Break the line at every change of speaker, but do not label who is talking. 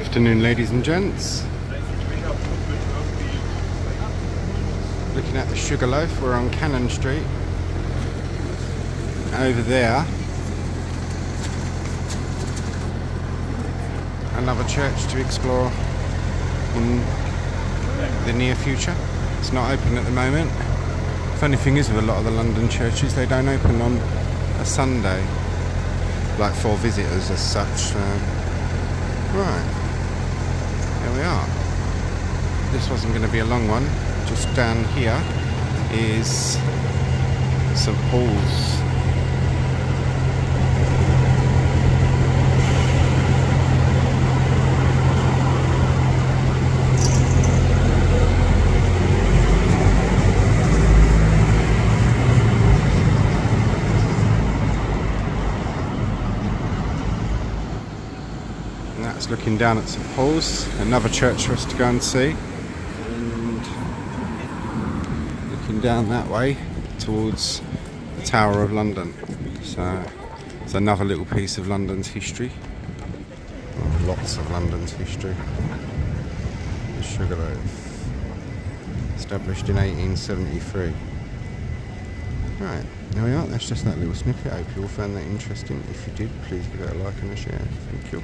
Afternoon, ladies and gents. Looking at the Sugarloaf, we're on Cannon Street. Over there, another church to explore in the near future. It's not open at the moment. Funny thing is, with a lot of the London churches, they don't open on a Sunday, like for visitors as such. Um, right, here we are. This wasn't going to be a long one. Just down here is St Paul's. And that's looking down at St Paul's, another church for us to go and see. And looking down that way towards the Tower of London. So it's another little piece of London's history. Lots of London's history. The Sugarloaf. Established in 1873. Right, there we are. That's just that little snippet. I hope you all found that interesting. If you did, please give it a like and a share. Thank you.